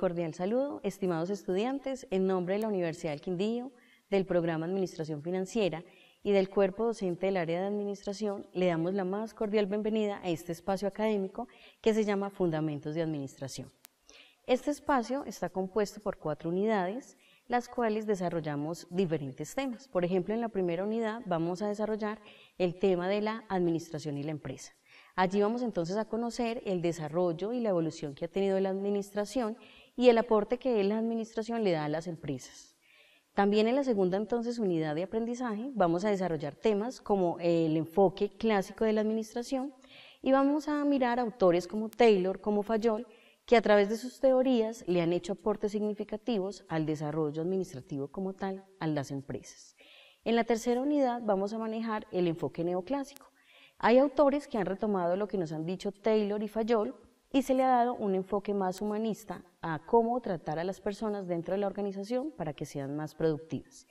Cordial saludo, estimados estudiantes, en nombre de la Universidad del Quindío, del programa Administración Financiera y del cuerpo docente del área de administración, le damos la más cordial bienvenida a este espacio académico que se llama Fundamentos de Administración. Este espacio está compuesto por cuatro unidades, las cuales desarrollamos diferentes temas. Por ejemplo, en la primera unidad vamos a desarrollar el tema de la administración y la empresa. Allí vamos entonces a conocer el desarrollo y la evolución que ha tenido la administración y el aporte que la administración le da a las empresas. También en la segunda entonces unidad de aprendizaje vamos a desarrollar temas como el enfoque clásico de la administración y vamos a mirar autores como Taylor, como Fayol, que a través de sus teorías le han hecho aportes significativos al desarrollo administrativo como tal a las empresas. En la tercera unidad vamos a manejar el enfoque neoclásico. Hay autores que han retomado lo que nos han dicho Taylor y Fayol y se le ha dado un enfoque más humanista a cómo tratar a las personas dentro de la organización para que sean más productivas.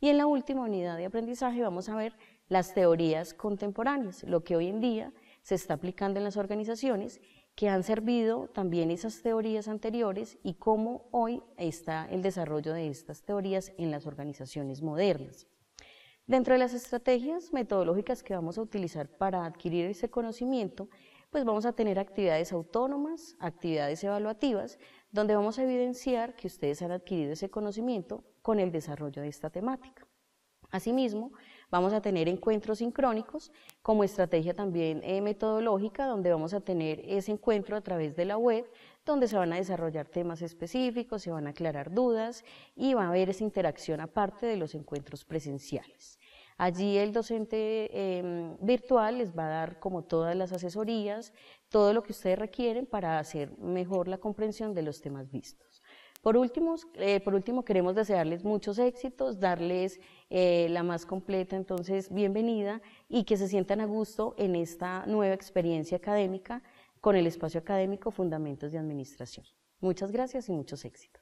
Y en la última unidad de aprendizaje vamos a ver las teorías contemporáneas, lo que hoy en día se está aplicando en las organizaciones, que han servido también esas teorías anteriores y cómo hoy está el desarrollo de estas teorías en las organizaciones modernas. Dentro de las estrategias metodológicas que vamos a utilizar para adquirir ese conocimiento, pues vamos a tener actividades autónomas, actividades evaluativas, donde vamos a evidenciar que ustedes han adquirido ese conocimiento con el desarrollo de esta temática. Asimismo, vamos a tener encuentros sincrónicos como estrategia también eh, metodológica, donde vamos a tener ese encuentro a través de la web, donde se van a desarrollar temas específicos, se van a aclarar dudas y va a haber esa interacción aparte de los encuentros presenciales. Allí el docente em, virtual les va a dar como todas las asesorías, todo lo que ustedes requieren para hacer mejor la comprensión de los temas vistos. Por último, eh, por último queremos desearles muchos éxitos, darles eh, la más completa, entonces, bienvenida y que se sientan a gusto en esta nueva experiencia académica con el espacio académico Fundamentos de Administración. Muchas gracias y muchos éxitos.